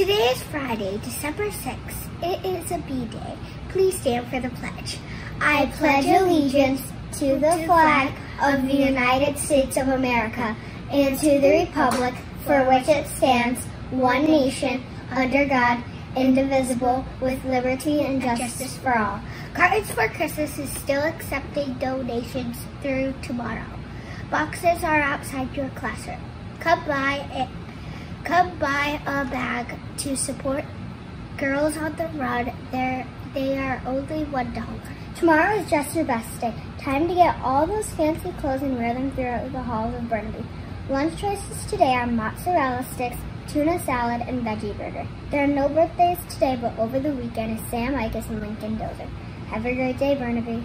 Today is Friday, December 6th. It is a B day. Please stand for the pledge. I pledge allegiance to the flag of the United States of America and to the republic for which it stands, one nation, under God, indivisible, with liberty and justice for all. Cards for Christmas is still accepting donations through tomorrow. Boxes are outside your classroom. Come by. Come buy a bag to support Girls on the Run. They're, they are only one dollar. Tomorrow is just your best day. Time to get all those fancy clothes and wear them throughout the halls of Burnaby. Lunch choices today are mozzarella sticks, tuna salad, and veggie burger. There are no birthdays today, but over the weekend is Sam Ikus and Lincoln Dozer. Have a great day, Burnaby.